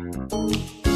Música